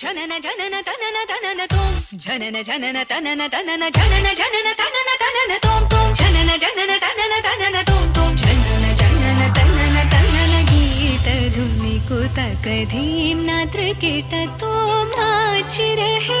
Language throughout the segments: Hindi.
जनन जनन तनन तनन जनन जनन तनन तनन जनन जनन तनन तनन तोम जनन जनन तनन तनन तोम जनन जनन तनन तनन गीत नाच रहे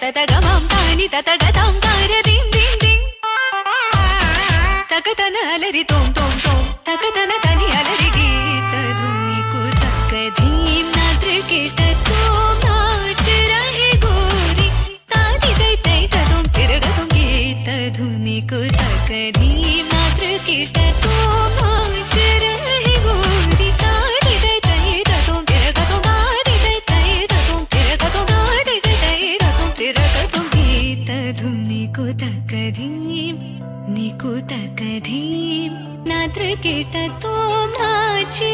गमां तानि तत गतां तार दीं दीं। तकतन अलरि तों तों तों तकतन तनि अलरि गीत धुनि तक धीम नद्र के तोम नाच रहे गोरी। तानि दै तै तदुम तिरगतुम गीत धुनि तक धीम कधीं निीप नाद्र केटु नाचि